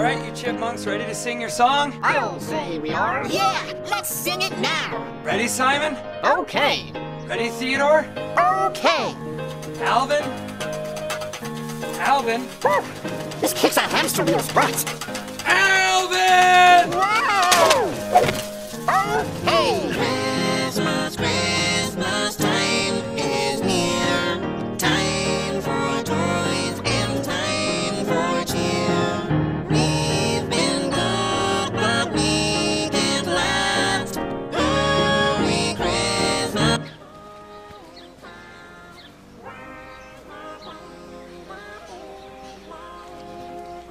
All right, you chipmunks, ready to sing your song? I'll say we are. Yeah, let's sing it now. Ready, Simon? Okay. Ready, Theodore? Okay. Alvin? Alvin? Whew. This kicks a hamster wheel's butt. Alvin! Wow! Okay.